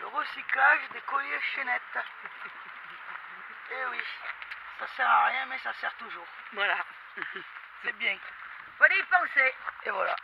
Le recyclage des colliers chaînettes. Eh oui, ça sert à rien mais ça sert toujours. Voilà. C'est bien. Fallait y penser. Et voilà.